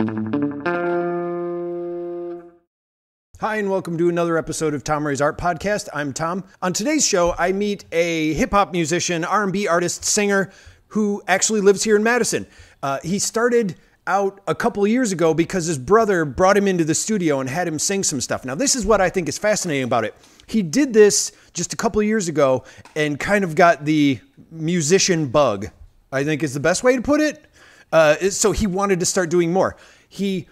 Hi, and welcome to another episode of Tom Ray's Art Podcast. I'm Tom. On today's show, I meet a hip hop musician, R&B artist, singer who actually lives here in Madison. Uh, he started out a couple years ago because his brother brought him into the studio and had him sing some stuff. Now, this is what I think is fascinating about it. He did this just a couple years ago and kind of got the musician bug, I think is the best way to put it. Uh, so he wanted to start doing more. He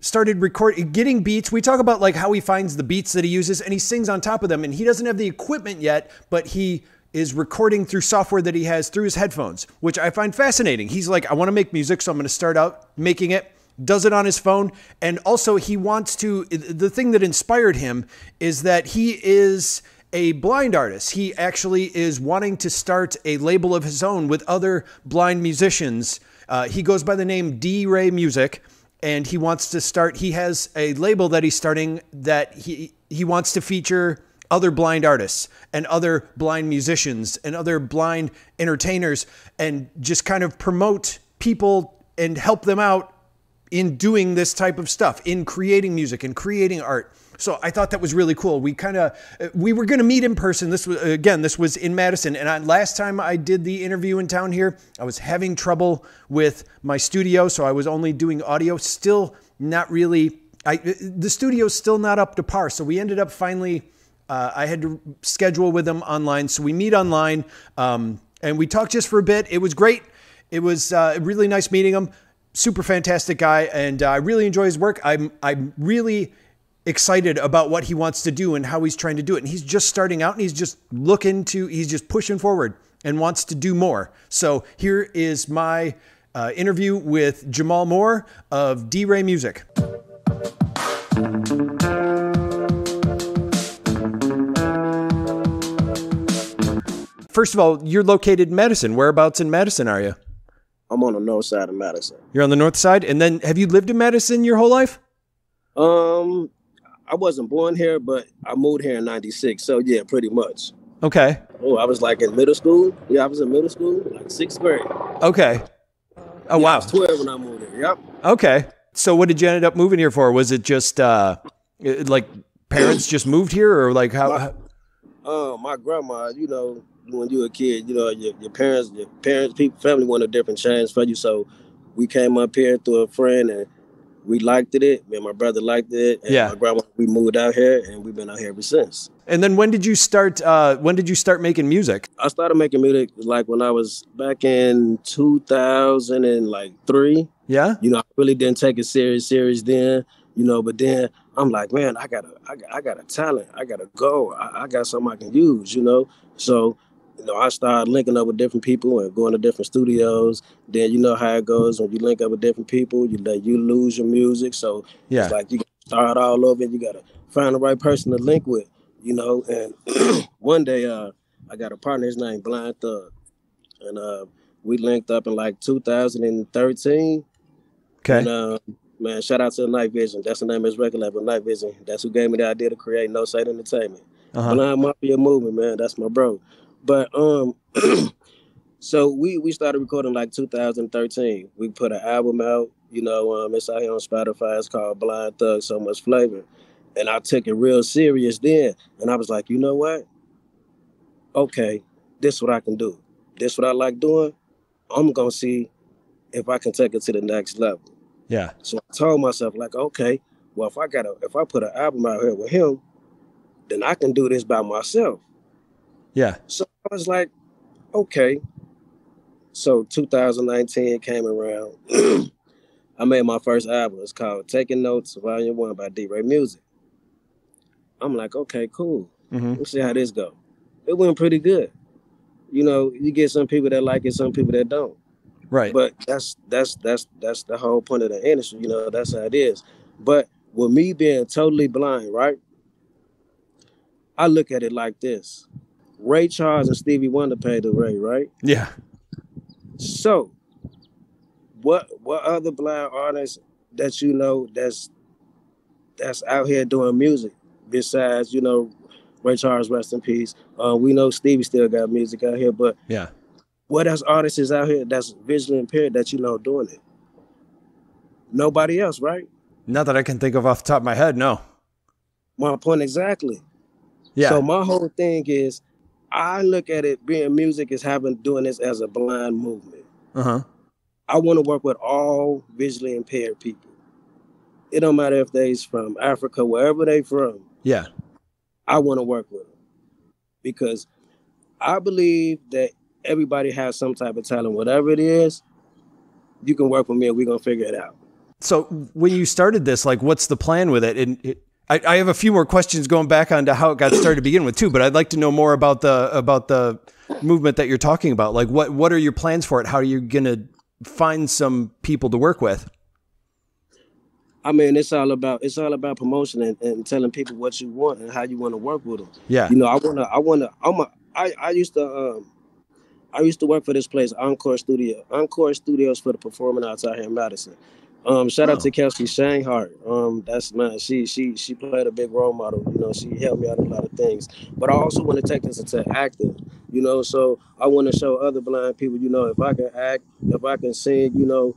started recording getting beats we talk about like how he finds the beats that he uses and he sings on top of them and he doesn't have the equipment yet but he is recording through software that he has through his headphones which i find fascinating he's like i want to make music so i'm going to start out making it does it on his phone and also he wants to the thing that inspired him is that he is a blind artist. He actually is wanting to start a label of his own with other blind musicians. Uh, he goes by the name D Ray Music, and he wants to start. He has a label that he's starting that he he wants to feature other blind artists and other blind musicians and other blind entertainers and just kind of promote people and help them out in doing this type of stuff, in creating music and creating art. So I thought that was really cool. We kind of we were going to meet in person. This was again, this was in Madison, and I, last time I did the interview in town here, I was having trouble with my studio, so I was only doing audio. Still not really. I the studio's still not up to par. So we ended up finally. Uh, I had to schedule with them online, so we meet online, um, and we talked just for a bit. It was great. It was uh, really nice meeting him. Super fantastic guy, and uh, I really enjoy his work. I'm I'm really excited about what he wants to do and how he's trying to do it. And he's just starting out and he's just looking to, he's just pushing forward and wants to do more. So here is my uh, interview with Jamal Moore of D Ray Music. First of all, you're located in Madison. Whereabouts in Madison are you? I'm on the north side of Madison. You're on the north side, and then have you lived in Madison your whole life? Um, I wasn't born here, but I moved here in '96. So yeah, pretty much. Okay. Oh, I was like in middle school. Yeah, I was in middle school, like sixth grade. Okay. Oh yeah, wow. I was Twelve when I moved here. Yep. Okay. So what did you end up moving here for? Was it just uh, like parents just moved here, or like how? My, uh, my grandma. You know, when you were a kid, you know, your, your parents, your parents, people, family wanted a different change for you. So we came up here through a friend and we liked it. Me and my brother liked it. And yeah. My grandma, we moved out here, and we've been out here ever since. And then when did you start? Uh, when did you start making music? I started making music like when I was back in two thousand and like three. Yeah. You know, I really didn't take it serious, serious then. You know, but then I'm like, man, I got a, I got, I got a talent. I got a go. I, I got something I can use. You know, so you know, I started linking up with different people and going to different studios. Then you know how it goes when you link up with different people, you let you lose your music. So yeah, it's like you start all over. You gotta find the right person to link with, you know. And one day, uh, I got a partner. His name Blind Thug, and uh, we linked up in like 2013. Okay. And, uh, man, shout out to Night Vision. That's the name of his record label, Night Vision. That's who gave me the idea to create No Sight Entertainment. Uh-huh. Blind Mafia movement, man. That's my bro. But um, so we we started recording like 2013. We put an album out. You know, um, it's out here on Spotify. It's called Blind Thug, So Much Flavor. And I took it real serious then. And I was like, you know what? Okay, this is what I can do. This is what I like doing. I'm gonna see if I can take it to the next level. Yeah. So I told myself, like, okay, well, if I got a, if I put an album out here with him, then I can do this by myself. Yeah. So I was like, okay. So 2019 came around. I made my first album. It's called Taking Notes, Volume One by D Ray Music. I'm like, okay, cool. Mm-hmm. Let's see how this go. It went pretty good. You know, you get some people that like it, some people that don't. Right. But that's that's that's that's the whole point of the industry. You know, that's how it is. But with me being totally blind, right? I look at it like this. Ray Charles and Stevie Wonder paid the Ray, right? Yeah. So, what what other blind artists that you know that's that's out here doing music besides you know Ray Charles, rest in peace. Uh, we know Stevie still got music out here, but yeah, what else artists is out here that's visually impaired that you know doing it? Nobody else, right? Not that I can think of off the top of my head. No. My point exactly. Yeah. So my whole thing is, I look at it being music is having doing this as a blind movement. uh huh. I want to work with all visually impaired people. It don't matter if they's from Africa, wherever they from. Yeah. I want to work with them because I believe that everybody has some type of talent, whatever it is. You can work with me, and we're gonna figure it out. So when you started this, like, what's the plan with it? And it, I, I have a few more questions going back onto how it got started to begin with too. But I'd like to know more about the about the movement that you're talking about. Like, what what are your plans for it? How are you gonna find some people to work with? I mean, it's all about it's all about promotion and, and telling people what you want and how you want to work with them. Yeah. You know, I wanna, I wanna, I'm a, I, I used to, um, I used to work for this place, Encore Studio, Encore Studios for the Performing Arts out here in Madison. Um, shout out to Kelsey Shanghart. Um, that's my she she she played a big role model. You know, she helped me out in a lot of things. But I also want to take this into acting. You know, so I want to show other blind people. You know, if I can act, if I can sing, you know,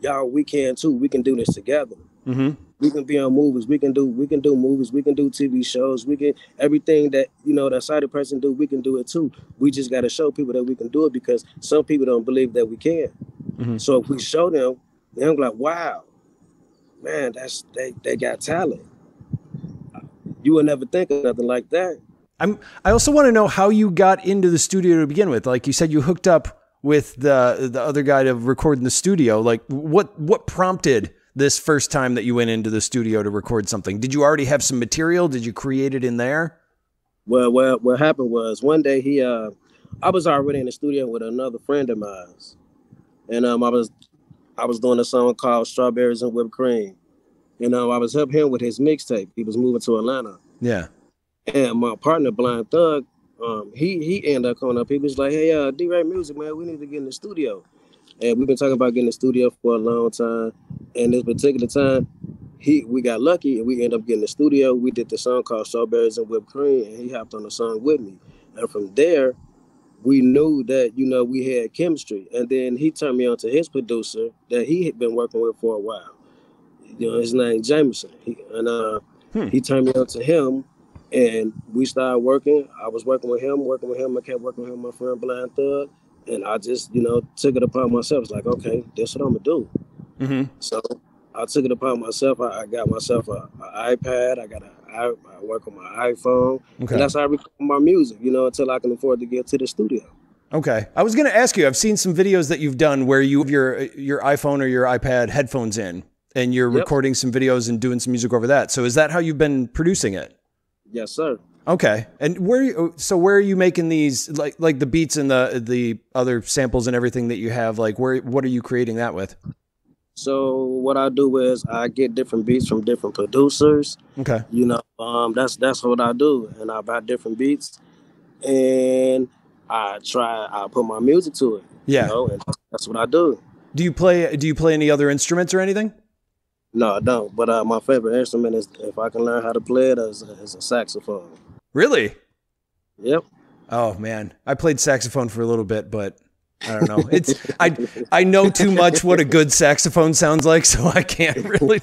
y'all we can too. We can do this together. Mm-hmm. We can be on movies. We can do we can do movies. We can do TV shows. We can everything that you know that sighted person do. We can do it too. We just got to show people that we can do it because some people don't believe that we can. Mhm. So if we show them, they're like, "Wow, man, that's they they got talent." You would never think of nothing like that. I'm. I also want to know how you got into the studio to begin with. Like you said, you hooked up with the the other guy to record in the studio. Like what what prompted this first time that you went into the studio to record something? Did you already have some material? Did you create it in there? Well, well, what happened was one day he, uh, I was already in the studio with another friend of mine, and um, I was, I was doing a song called "Strawberries and Whipped Cream," You know, I was helping him with his mixtape. He was moving to Atlanta, Yeah. and my partner, Blind Thug, um, he he ended up coming up. He was like, "Hey, uh, D-Ray Music, man, we need to get in the studio," and we've been talking about getting in the studio for a long time. And this particular time, he we got lucky and we ended up getting the studio. We did the song called Strawberries and Whipped Cream, and he hopped on the song with me. And from there, we knew that you know we had chemistry. And then he turned me on to his producer that he had been working with for a while. You know, his name Jameson. He, and uh, Hmm. he turned me on to him, and we started working. I was working with him, working with him. I kept working with him, my friend Blind Thug, and I just you know took it upon myself. It's like, okay, that's what I'm gonna do. Mm-hmm. So I took it upon myself. I, I got myself a, a iPad. I got a I, I work on my iPhone, Okay. and that's how I record my music. You know, until I can afford to get to the studio. Okay. I was going to ask you. I've seen some videos that you've done where you have your your iPhone or your iPad headphones in, and you're Yep. recording some videos and doing some music over that. So is that how you've been producing it? Yes, sir. Okay. And where you, so where are you making these like like the beats and the the other samples and everything that you have like where what are you creating that with? So what I do is I get different beats from different producers. Okay. You know, um, that's that's what I do, and I buy different beats, and I try. I put my music to it. Yeah. You know, and that's what I do. Do you play do you play any other instruments or anything? No, I don't. But uh, my favorite instrument is, if I can learn how to play it, is, is a saxophone. Really? Yep. Oh man, I played saxophone for a little bit, but I don't know. It's I I know too much what a good saxophone sounds like, so I can't really.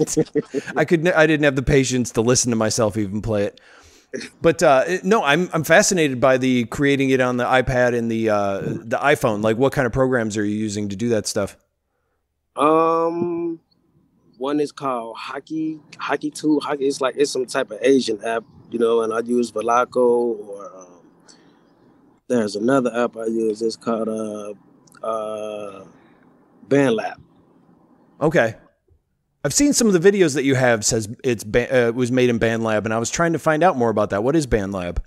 I could I didn't have the patience to listen to myself even play it. But uh, no, I'm I'm fascinated by the creating it on the iPad and the uh, the iPhone. Like, what kind of programs are you using to do that stuff? Um, one is called Hockey Hockey Two. Hockey. It's like it's some type of Asian app, you know. And I use Voloco or um, there's another app I use. It's called uh uh BandLab. Okay. I've seen some of the videos that you have says it's uh, was made in BandLab, and I was trying to find out more about that. What is BandLab?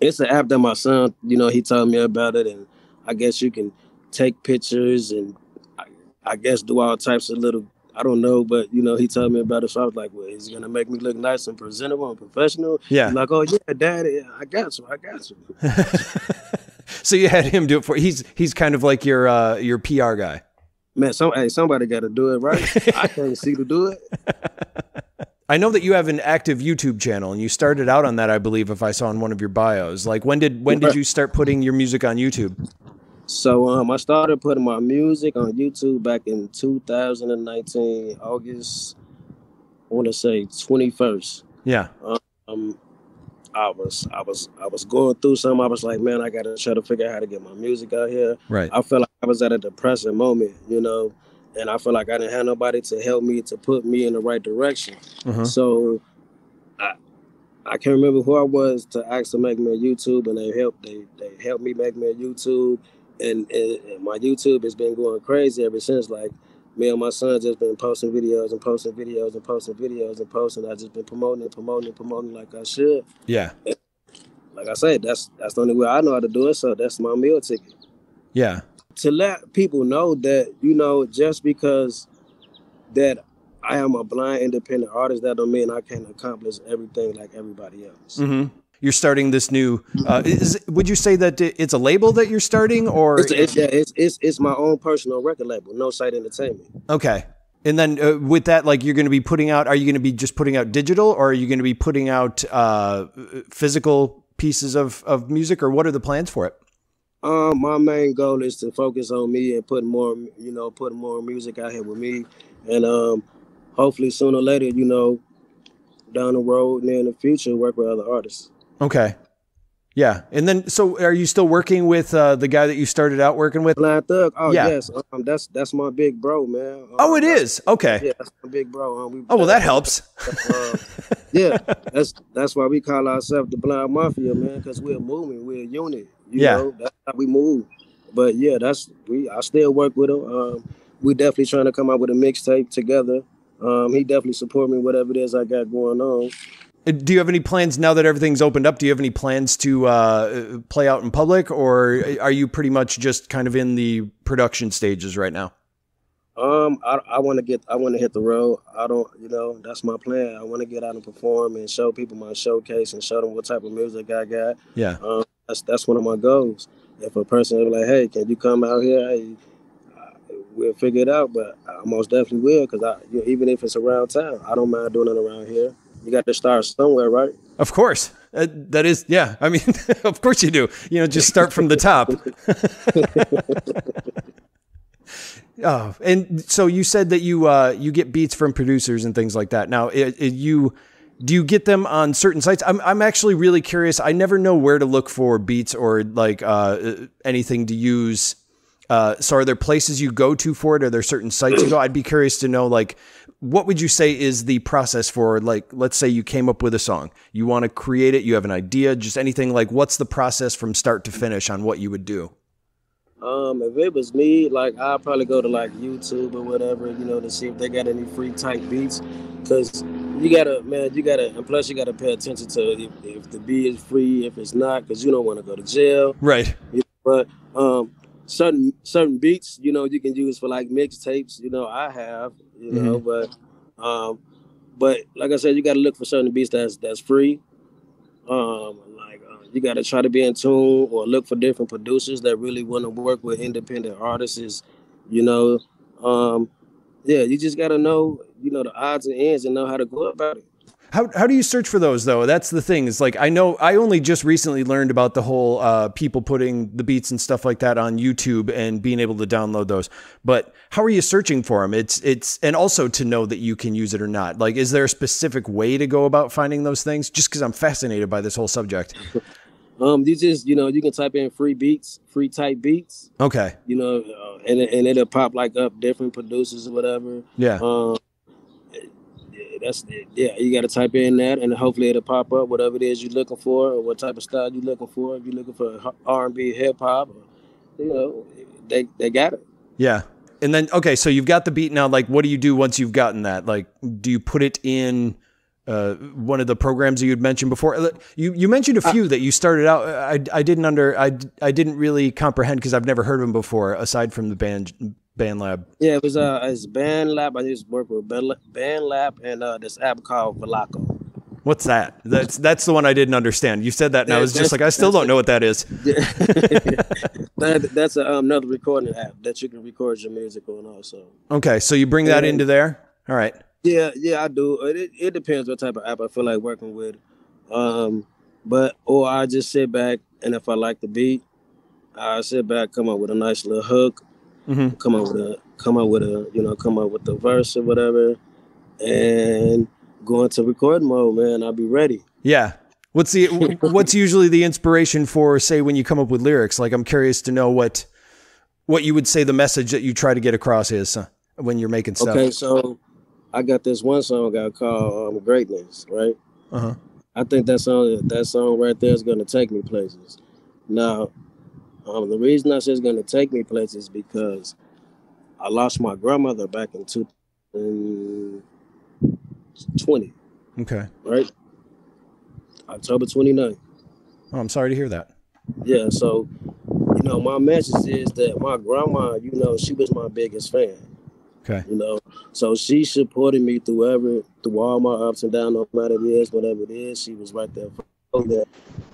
It's an app that my son, you know, he told me about it, and I guess you can take pictures and I, I guess do all types of little. I don't know, but you know, he told me about it, so I was like, "Well, he's gonna make me look nice and presentable and professional." Yeah. Like, "Oh yeah, Daddy, I got you, I got you." so you had him do it for he's he's kind of like your uh, your PR guy. Man, some hey, somebody got to do it, right? I can't see to do it. I know that you have an active YouTube channel, and you started out on that, I believe, if I saw in one of your bios. Like when did when did you start putting your music on YouTube? So um, I started putting my music on YouTube back in 2019, August. I want to say 21st. Yeah. Um, I was I was I was going through something. I was like, man, I gotta try to figure out how to get my music out here. Right. I felt like I was at a depressing moment, you know, and I felt like I didn't have nobody to help me to put me in the right direction. Uh-huh. So I I can't remember who I was to ask to make me a YouTube, and they helped they they helped me make me a YouTube, and, and, and my YouTube has been going crazy ever since. Like me and my son just been posting videos and posting videos and posting videos and posting. I just been promoting and promoting and promoting like I should. Yeah. Like I said, that's that's the only way I know how to do it. So that's my meal ticket Yeah. to let people know that you know just because that I am a blind independent artist, that don't mean I can't accomplish everything like everybody else. hmm You're starting this new. Uh, is would you say that it's a label that you're starting, or It's, it's, yeah, it's it's it's my own personal record label, No Sight Entertainment. okay? And then uh, with that, like you're going to be putting out. Are you going to be just putting out digital, or are you going to be putting out uh, physical pieces of of music, or what are the plans for it? Um, my main goal is to focus on me and put more, you know, put more music out here with me, and um, hopefully sooner or later, you know, down the road and in the future, work with other artists. Okay. Yeah, and then so are you still working with uh, the guy that you started out working with? Blind Thug, oh Yeah. yes, um, that's that's my big bro, man. Um, Oh, it is okay. Yeah, that's my big bro. Um, we, Oh well, that helps. uh, yeah, that's that's why we call ourselves the Blind Mafia, man, because we're moving, we're a unit. You Yeah. know, that's how we move. But yeah, that's we. I still work with him. Um, we definitely trying to come out with a mixtape together. Um, he definitely support me whatever it is I got going on. Uh, Do you have any plans now that everything's opened up? Do you have any plans to uh, play out in public, or are you pretty much just kind of in the production stages right now? Um, I, I want to get, I want to hit the road. I don't, you know, that's my plan. I want to get out and perform and show people my showcase and show them what type of music I got. Yeah. Um, that's that's one of my goals. If a person is like, hey, can you come out here? Hey, uh, we'll figure it out. But I most definitely will, because I, you know, even if it's around town, I don't mind doing it around here. You got to start somewhere, right? Of course. Uh, that is, yeah. I mean, of course you do. You know, just start from the top. oh, and so you said that you uh, you get beats from producers and things like that. Now, it, it, you do you get them on certain sites? I'm I'm actually really curious. I never know where to look for beats or like uh, anything to use. Uh, so are there places you go to for it? Are there certain sites you go? I'd be curious to know, like, what would you say is the process for, like, let's say you came up with a song, you want to create it, you have an idea, just anything like, what's the process from start to finish on what you would do? Um, if it was me, like I'd probably go to like YouTube or whatever, you know, to see if they got any free type beats. Cause you gotta, man, you gotta, and plus you gotta pay attention to if, if the beat is free, if it's not, cause you don't want to go to jail. Right. you know, But um, certain certain beats, you know, you can use for like mixtapes. You know, I have, you know, but um, but like I said, you got to look for certain beats that's that's free. Um, like uh, you got to try to be in tune or look for different producers that really want to work with independent artists. You know, um, yeah, you just got to know, you know, the odds and ends and know how to go about it. How, how do you search for those though? That's the thing. Is like I know I only just recently learned about the whole uh, people putting the beats and stuff like that on YouTube and being able to download those. But how are you searching for them? It's it's and also to know that you can use it or not. Like, is there a specific way to go about finding those things? Just because I'm fascinated by this whole subject. Um, you just, you know, you can type in free beats, free type beats, Okay. you know, uh, and and it'll pop like up different producers or whatever. Yeah. Um, yeah, it. yeah. You got to type in that, and hopefully it'll pop up whatever it is you're looking for, or what type of style you're looking for. If you're looking for R and B, hip hop, you know, they they got it. Yeah. And then okay, so you've got the beat now. Like, what do you do once you've gotten that? Like, do you put it in uh, one of the programs that you had mentioned before? Uh, You you mentioned a few that you started out. I I didn't under I I didn't really comprehend because I've never heard of them before. Aside from the band band lab. Yeah, it was uh, it's BandLab. I used to work with BandLab and uh, this app called Voloco. What's that? That's that's the one I didn't understand. You said that, and I was just like, I still don't know what that is. that, that's a, um, another recording app that you can record your music on also. Okay, so you bring that Yeah. into there. All right. Yeah, yeah, I do. It, it depends what type of app I feel like working with. Um, but or I just sit back and if I like the beat, I sit back, come up with a nice little hook, Mhm. come up with a come up with a you know come up with the verse or whatever, and go into record mode, man. I'll be ready. Yeah. What's the what's usually the inspiration for say when you come up with lyrics? Like I'm curious to know what what you would say the message that you try to get across is uh, when you're making stuff. Okay, so I got this one song I called um, "Greatness," right? Uh-huh. I think that song that song right there is gonna take me places. Now, um, the reason I say it's gonna take me places because I lost my grandmother back in 2020, Okay. right? October 29th. Oh, I'm sorry to hear that. Yeah, so you know, my message is that my grandma, you know, she was my biggest fan. Okay. You know, so she supported me through every through all my ups and downs, no matter it is, whatever it is. She was right there for that.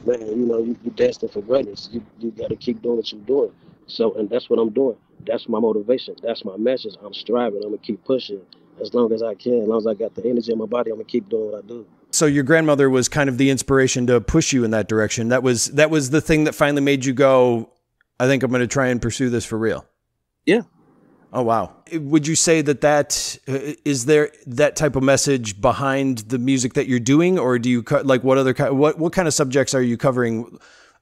Man, you know, you, you destined for greatness. You you got to keep doing what you're doing. So, and that's what I'm doing. That's my motivation. That's my message. I'm striving. I'm gonna keep pushing as long as I can. As long as I got the energy in my body, I'm gonna keep doing what I do. So your grandmother was kind of the inspiration to push you in that direction. That was that was the thing that finally made you go, I think I'm going to try and pursue this for real. Yeah. Oh wow. Would you say that that uh, is there that type of message behind the music that you're doing or do you like what other what what kind of subjects are you covering?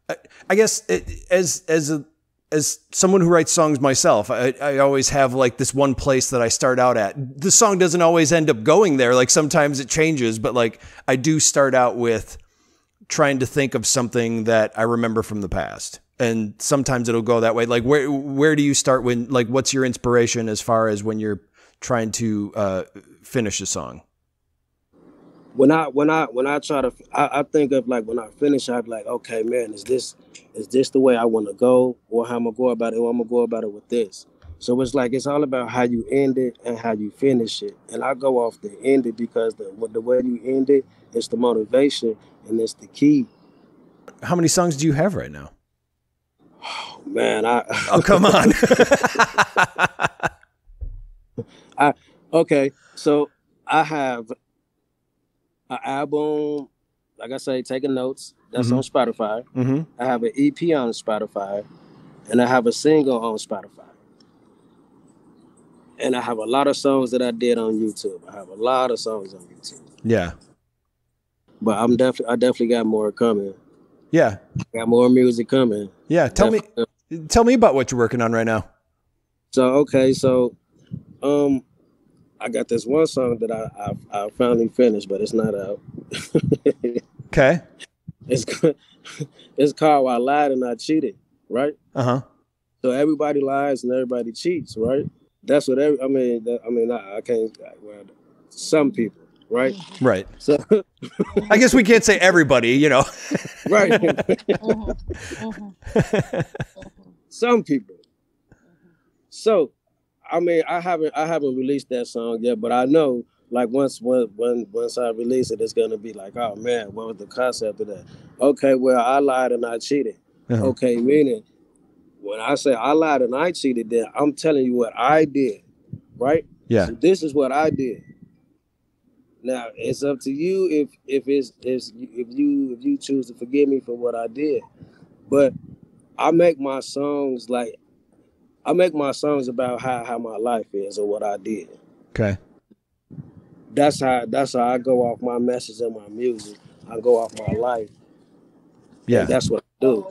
I, I guess it, as as a as someone who writes songs myself, I, I always have like this one place that I start out at. The song doesn't always end up going there. Like sometimes it changes, but like I do start out with trying to think of something that I remember from the past. And sometimes it'll go that way. Like where where do you start when like what's your inspiration as far as when you're trying to uh, finish a song? when I when I when I try to I, I think of like when I finish I'm like okay man is this is this the way I want to go or how I'm gonna go about it or I'm gonna go about it with this so it's like it's all about how you end it and how you finish it and I go off the end it because the the way you end it is the motivation and it's the key How many songs do you have right now? Man I Oh come on. I okay so I have an album like I say taking notes that's Mhm. on Spotify hmm I have an EP on Spotify, and I have a single on Spotify. And I have a lot of songs that I did on YouTube. I have a lot of songs on YouTube. Yeah. But I'm definitely I definitely got more coming. Yeah. Got more music coming. Yeah. Tell me tell me about what you're working on right now. So okay, so um I got this one song that I I, I finally finished, but it's not out. Okay. it's it's called I Lied and I Cheated, right? Uh-huh. So everybody lies and everybody cheats, right? That's what every, I mean. That, I mean, I, I can't. Well, some people, right? Right. So, I guess we can't say everybody, you know. right. Some people. So, I mean, I haven't I haven't released that song yet, but I know like once when when once I release it, it's gonna be like, oh man, what was the concept of that? Okay, well, I lied and I cheated. Uh-huh. Okay, meaning when I say I lied and I cheated, then I'm telling you what I did, right? Yeah. So this is what I did. Now it's up to you if if it's if if you if you choose to forgive me for what I did. But I make my songs like I make my songs about how how my life is or what I did. Okay. That's how that's how I go off my message and my music. I go off my life. Yeah. That's what I do.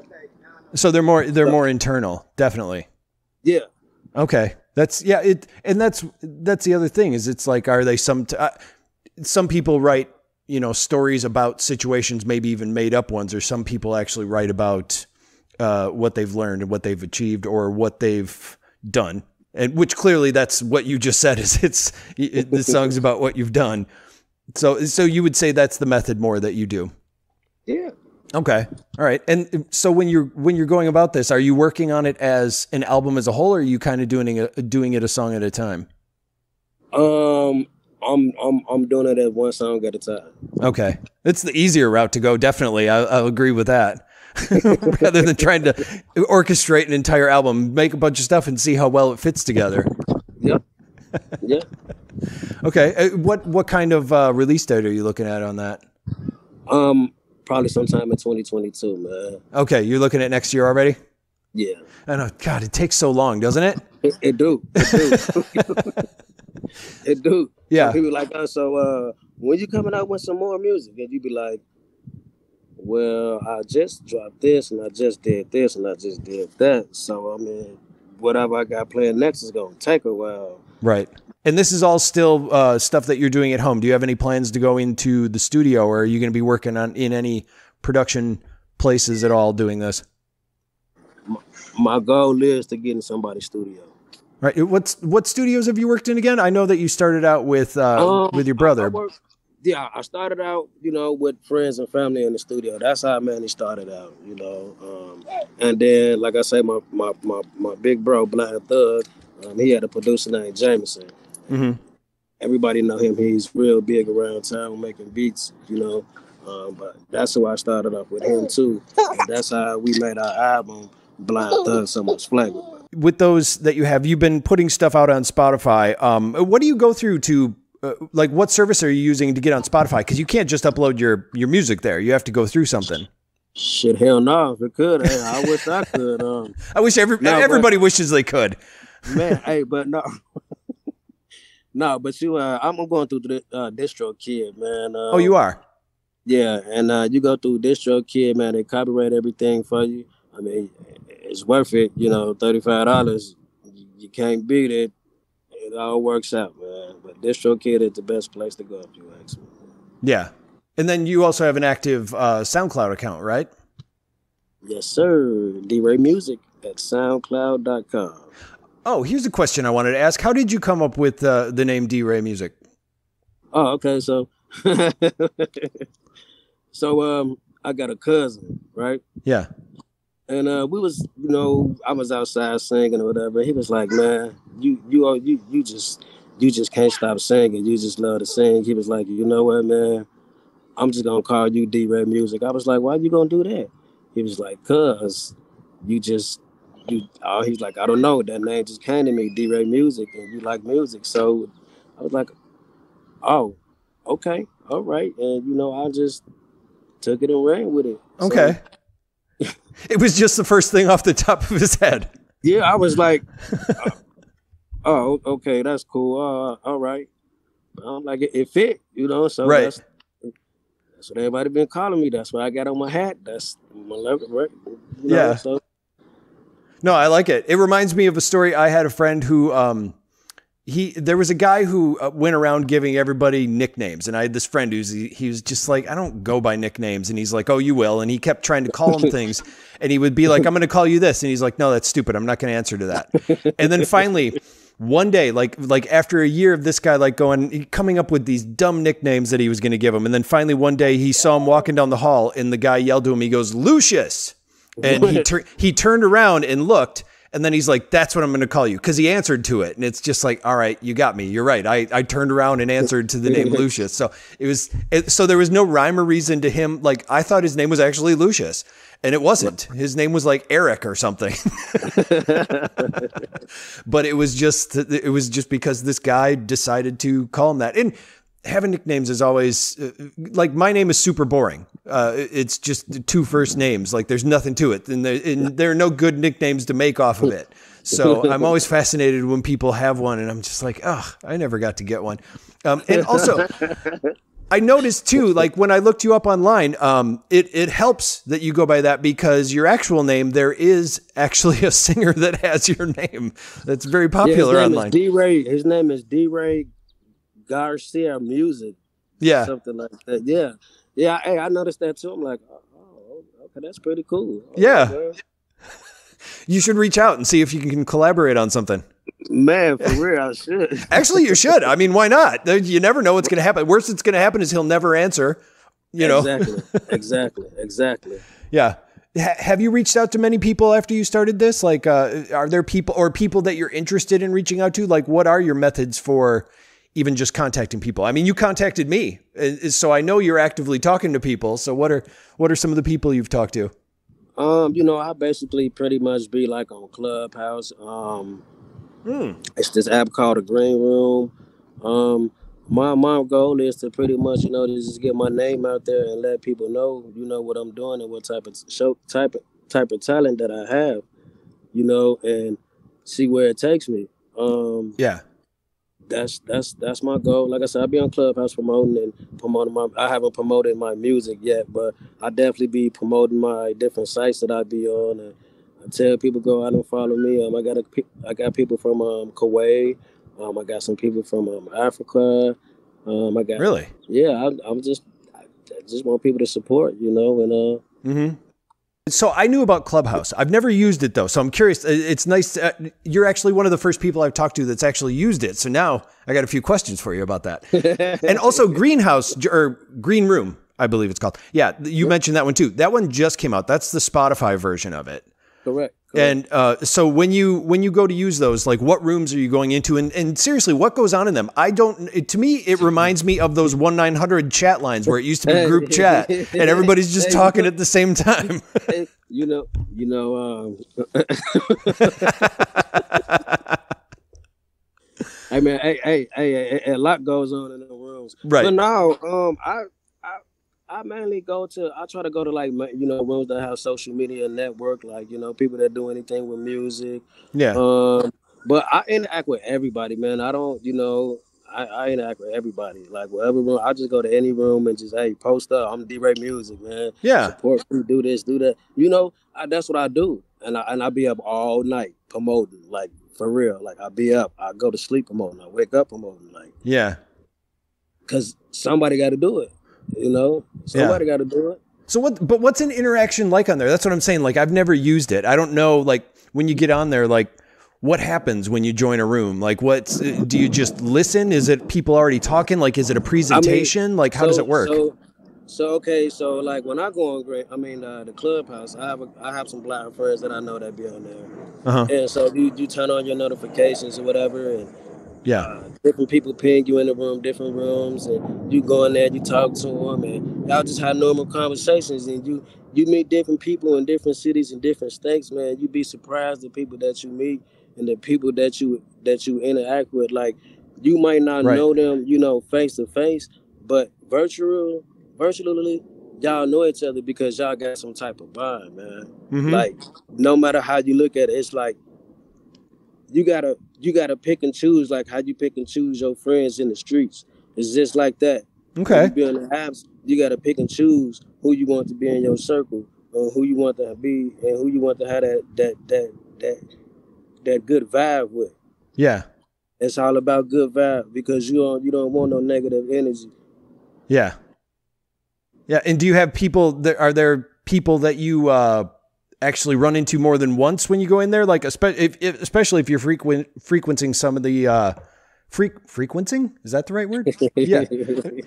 So they're more they're more internal, definitely. Yeah. Okay. That's yeah, it and that's that's the other thing is it's like are they some t- uh, some people write, you know, stories about situations maybe even made up ones or some people actually write about uh, what they've learned and what they've achieved or what they've done. And which clearly that's what you just said is it's it, the song's about what you've done. So so you would say that's the method more that you do. Yeah. Okay. All right. And so when you're when you're going about this, are you working on it as an album as a whole, or are you kind of doing it doing it a song at a time? Um I'm I'm I'm doing it at one song at a time. Okay, it's the easier route to go. Definitely, I, I'll agree with that. Rather than trying to orchestrate an entire album, make a bunch of stuff and see how well it fits together. Yep. yeah. Okay. Uh, What what kind of uh, release date are you looking at on that? Um probably sometime in 2022, man. Okay, you're looking at next year already. Yeah. I know. God, it takes so long, doesn't it? It, it do. It do. it do. Yeah. So people like, oh, so uh, when you coming out with some more music? And you be like, well, I just dropped this and I just did this and I just did that. So I mean, whatever I got playing next is gonna take a while. Right. And this is all still uh, stuff that you're doing at home. Do you have any plans to go into the studio, or are you going to be working on in any production places at all doing this? My goal is to get in somebody's studio. Right. What's what studios have you worked in again? I know that you started out with uh, Um, with your brother. I worked- yeah, I started out, you know, with friends and family in the studio. That's how I mainly started out, you know. Um, and then, like I say, my my my, my big bro, Blind Thug, um, he had a producer named Jameson. hmm Everybody know him. He's real big around town making beats, you know. Um, but that's who I started off with him too. And that's how we made our album, Blind Thug, So Much Flavor. With those that you have, you've been putting stuff out on Spotify. Um, what do you go through to uh, like? What service are you using to get on Spotify? Because you can't just upload your your music there. You have to go through something. Shit, hell no, if it could, hey, I wish I could. Um, I wish every No, but- everybody wishes they could. man, hey, but no, no, but you, uh, I'm going through the uh, DistroKid, man. Uh, Oh, you are. Yeah, and uh, you go through DistroKid, man. They copyright everything for you. I mean, it's worth it. You know, thirty five dollars, you can't beat it. It all works out, man. But DistroKid is the best place to go if you ask me. Yeah. And then you also have an active uh, SoundCloud account, right? Yes, sir. D-Ray Music at SoundCloud.com. Oh, here's a question I wanted to ask. How did you come up with uh, the name D Ray Music? Oh, okay. So, so um, I got a cousin, right? Yeah. And uh, we was, you know, I was outside singing or whatever. He was like, "Man, you, you, are, you, you just, you just can't stop singing. You just love to sing." He was like, "You know what, man? I'm just gonna call you D Red Music." I was like, "Why you gonna do that?" He was like, "Cause you just, you." Oh, he's like, "I don't know. That name just came to me, D Red Music, and you like music." So I was like, "Oh, okay, all right." And you know, I just took it and ran with it. So, Okay. It was just the first thing off the top of his head. Yeah, I was like, uh, oh, okay, that's cool. Uh, all right. I'm like, it, it fit, you know. So Right. that's, that's what everybody been calling me. That's what I got on my hat. That's my level, right? You know, Yeah. So No, I like it. It reminds me of a story. I had a friend who, um, he there was a guy who uh, went around giving everybody nicknames, and I had this friend who's he, he was just like, I don't go by nicknames, and he's like, Oh, you will, and he kept trying to call him things, and he would be like, I'm going to call you this, and he's like, No, that's stupid. I'm not going to answer to that. And then finally. One day, like like after a year of this guy like going coming up with these dumb nicknames that he was going to give him, and then finally one day he saw him walking down the hall, and the guy yelled to him. He goes, "Lucius," and he tur- he turned around and looked and then he's like that's what i'm going to call you. Because he answered to it and it's just like all right you got me. You're right. I, I turned around and answered to the name lucius. So it was it, so there was no rhyme or reason to him. Like i thought his name was actually lucius and it wasn't. His name was like eric or something. But it was just it was just because this guy decided to call him that. And having nicknames is always uh, like my name is super boring. Uh, it's just two first names. Like there's nothing to it, and there, and there are no good nicknames to make off of it. So I'm always fascinated when people have one, and I'm just like, oh, I never got to get one. Um, and also, I noticed too, like when I looked you up online, um, it it helps that you go by that because your actual name there is actually a singer that has your name. That's very popular yeah, his name online. is D Ray. His name is D Ray Garcia Music, yeah, something like that. Yeah, yeah. Hey, I noticed that too. I'm like, oh, oh, okay, that's pretty cool. Yeah. you should reach out and see if you can collaborate on something. man, for real, I should. Actually, you should. I mean, why not? You never know what's going to happen. Worst that's going to happen is he'll never answer. You know, exactly, exactly, exactly. yeah. Ha- have you reached out to many people after you started this? Like, uh, are there people or people that you're interested in reaching out to? Like, what are your methods for even just contacting people? I mean, you contacted me, uh, so I know you're actively talking to people. So, what are what are some of the people you've talked to? Um, you know, I basically pretty much be like on Clubhouse. Um, Hmm. it's this app called the Green Room. Um, my my goal is to pretty much, you know, to just get my name out there and let people know, you know, what I'm doing and what type of show type of type of talent that I have. you know, and see where it takes me. Um, Yeah. That's that's that's my goal. Like I said, I'll be on Clubhouse promoting and promoting my. I haven't promoted my music yet, but I definitely be promoting my different sites that I be on. And I tell people go out and follow me. Um, I got a, I got people from um Kuwait. Um, I got some people from um Africa. Um, I got Really? yeah. I, I'm just I, I just want people to support, you know, and uh. Mm-hmm. So I knew about Clubhouse. I've never used it though, so I'm curious. It's nice. Uh, you're actually one of the first people I've talked to that's actually used it. So now I got a few questions for you about that. and also Greenhouse or Green Room, I believe it's called. Yeah, you mentioned that one too. That one just came out. That's the Spotify version of it. Correct. correct. And uh, so when you when you go to use those, like what rooms are you going into, and, and seriously, what goes on in them? I don't. It, to me, it reminds me of those one nine hundred chat lines where it used to be group chat, and everybody's just talking at the same time. You know, you know, um, hey man, hey, hey, hey, a lot goes on in the rooms. Right. But no, um, I, I, mainly go to, I try to go to like, you know, rooms that have social media network, like you know, people that do anything with music. yeah, Um, but I interact with everybody, man. I don't, you know, I, I interact with everybody. Like whatever room, I just go to any room and just hey, post up. I'm D-Ray Music, man yeah, support me, do this, do that. You know, I, that's what I do, and I and I be up all night promoting, like for real. Like I be up, I go to sleep promoting, I wake up promoting, like yeah. because somebody got to do it. You know, somebody got to do it. So what? But what's an interaction like on there? That's what I'm saying. Like I've never used it. I don't know. Like when you get on there, like what happens when you join a room? Like what? Do you just listen? Is it people already talking? Like is it a presentation? like how does it work? So, so okay, so like when I go on great, I mean uh, the clubhouse. I have a, I have some black friends that I know that be on there, Uh-huh. and so you you turn on your notifications or whatever, and Yeah, uh, different people ping you in the room, different rooms, and you go in there, you talk to them, and y'all just have normal conversations, and you you meet different people in different cities and different states, man. You'd be surprised the people that you meet and the people that you that you interact with. Like you might not Right. know them, you know, face to face, but virtual, virtually, y'all know each other because y'all got some type of bond, man Mhm. like no matter how you look at it it's like you gotta you gotta pick and choose like how you pick and choose your friends in the streets. It's just like that. When okay, you be on the you gotta pick and choose who you want to be in your circle or who you want to be and who you want to have that that that that that good vibe with. Yeah, it's all about good vibe because you don't you don't want no negative energy. Yeah, yeah. And do you have people? That, are there people that you uh, actually run into more than once when you go in there? Like espe- if, if, especially if you're frequent frequenting some of the uh, freq frequenting is that the right word? Yeah.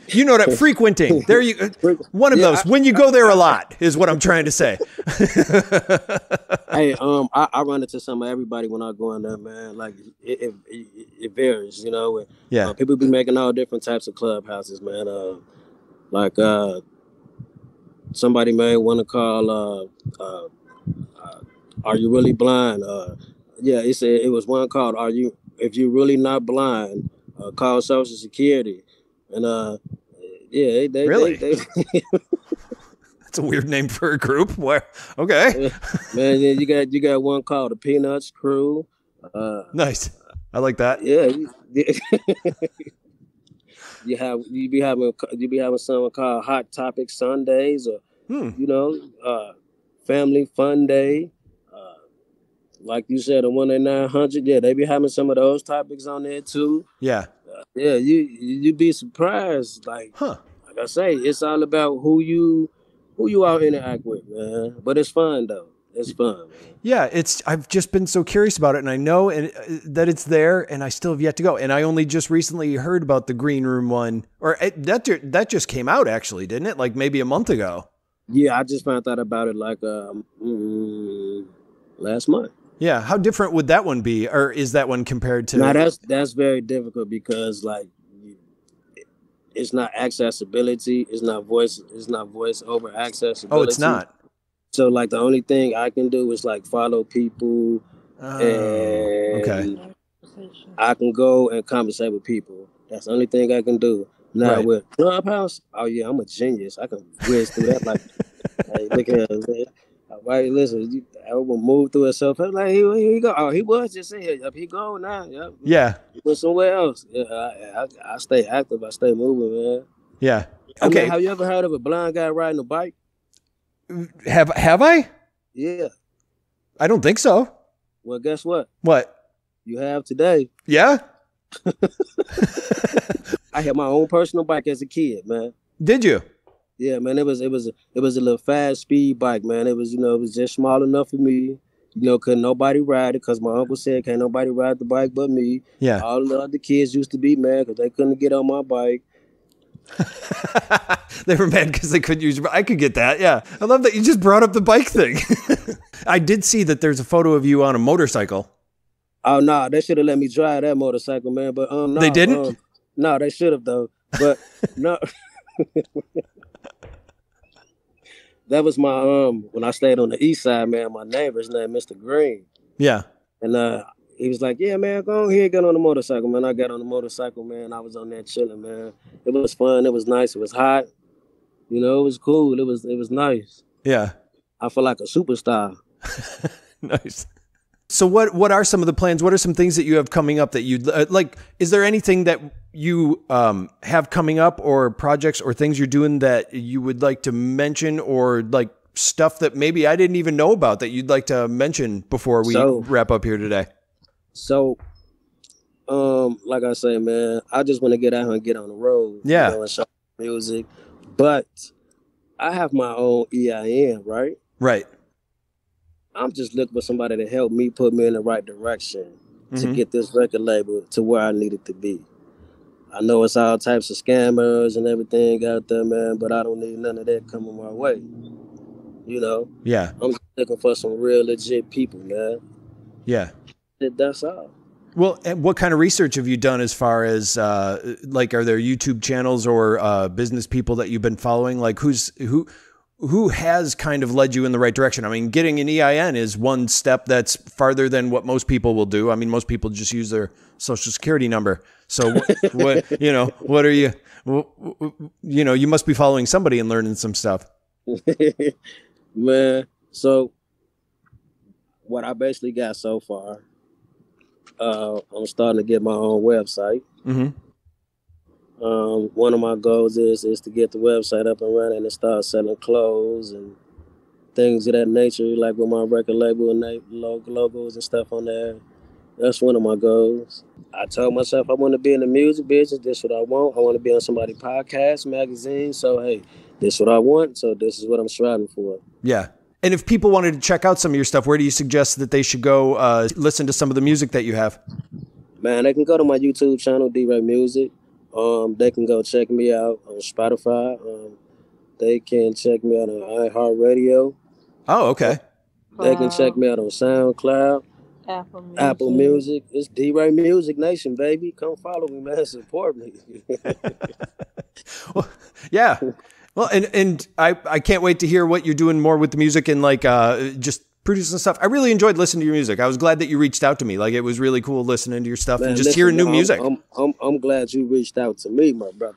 You know that frequenting. There you one of Yeah, those. when you go there a lot is what I'm trying to say. hey, um, I, I run into some of everybody when I go in there, man. Like it, it, it, varies, you know. and, Yeah. uh, people be making all different types of clubhouses, man. Uh, like uh, somebody may want to call, uh, uh, "Are you really blind?" Uh, yeah, it said it was one called, "Are you? If you're really not blind, uh, call Social Security." And uh, yeah, they, they Really? they, they, That's a weird name for a group. Where okay. man, yeah, you got you got one called the Peanuts Crew. Uh, Nice. I like that. Yeah. You, you have you be having you be having something called Hot Topic Sundays or Hmm. you know uh, Family Fun Day. Like you said, the one at nine hundred. Yeah, they be having some of those topics on there too. Yeah. Uh, yeah, you you you be surprised. Like Huh. like I say, it's all about who you who you all interact with, man. But it's fun though. It's fun. Man. Yeah, it's I've just been so curious about it and I know and, uh, that it's there and I still have yet to go. And I only just recently heard about the green room one or it, that that just came out actually, didn't it? Like maybe a month ago. Yeah, I just found out about it like um mm, last month. Yeah, how different would that one be or is that one compared to Now that's that's very difficult because like it's not accessibility, it's not voice, it's not voice over accessibility. Oh, it's not. So like the only thing I can do is like follow people Oh, and okay. I can go and conversate with people. That's the only thing I can do. Now Right. with Clubhouse, oh yeah, I'm a genius. I can whiz through that like, hey, look at us. Right, listen, you, I will move through itself. I'm like, here, here he go. Oh, he was just in here. Yep, he gone now. Yep. Yeah. He went somewhere else. Yeah, I, I, I stay active. I stay moving, man. Yeah. I mean, Okay. have you ever heard of a blind guy riding a bike? Have have I? Yeah. I don't think so. Well, guess what? What? You have today. Yeah? I had my own personal bike as a kid, man. Did you? Yeah, man. It was it was it was a little fast speed bike, man. It was you know it was just small enough for me. You know, couldn't nobody ride it because my uncle said can't nobody ride the bike but me. Yeah. All the other kids used to be mad because they couldn't get on my bike. they were mad because they couldn't use your I could get that. Yeah. I love that you just brought up the bike thing. I did see that there's a photo of you on a motorcycle. Oh no, nah, they should have let me drive that motorcycle, man. But um, no, They didn't? Um, no, they should have though. But no, that was my um when I stayed on the east side, man. My neighbor's name, Mr. Green, Yeah. and uh, he was like, "Yeah, man, go on here, get on the motorcycle, man." I got on the motorcycle, man. I was on there chilling, man. It was fun. It was nice. It was hot. You know, it was cool. It was it was nice. Yeah. I feel like a superstar. nice. So what what are some of the plans? What are some things that you have coming up that you'd uh, like? Is there anything that you um, have coming up, or projects, or things you're doing that you would like to mention, or like stuff that maybe I didn't even know about that you'd like to mention before we So- wrap up here today? So, um, like I say, man, I just want to get out here and get on the road. Yeah. You know, and show music. But I have my own EIN, right? Right. I'm just looking for somebody to help me put me in the right direction to Mhm. get this record label to where I need it to be. I know it's all types of scammers and everything out there, man, but I don't need none of that coming my way. You know, Yeah. I'm looking for some real legit people, man. Yeah. That's all. Well, and what kind of research have you done as far as uh, like are there YouTube channels or uh, business people that you've been following? Like who's who who has kind of led you in the right direction? I mean, getting an EIN is one step that's farther than what most people will do. I mean, most people just use their social security number. So what, what you know, what are you you know, you must be following somebody and learning some stuff. Man, so what I basically got so far, uh, I'm starting to get my own website. Mhm. Um, one of my goals is is to get the website up and running and start selling clothes and things of that nature, like with my record label and log- logos and stuff on there. That's one of my goals. I told myself I want to be in the music business. This is what I want. I want to be on somebody's podcast, magazine. So hey, this is what I want. So this is what I'm striving for. Yeah. And if people wanted to check out some of your stuff, where do you suggest that they should go uh, listen to some of the music that you have? Man, they can go to my YouTube channel, DeeRay Music. Um, they can go check me out on Spotify. Um, they can check me out on iHeartRadio. Oh, okay. They can check me out on SoundCloud, Apple Music. Apple Music. It's DeeRay Music Nation, baby. Come follow me, man. Support me. Well, yeah. Well, and and I I can't wait to hear what you're doing more with the music and like uh just producing stuff. I really enjoyed listening to your music. I was glad that you reached out to me. Like it was really cool listening to your stuff Man, and just listen, hearing new I'm- music. I'm, I'm, I'm glad you reached out to me, my brother.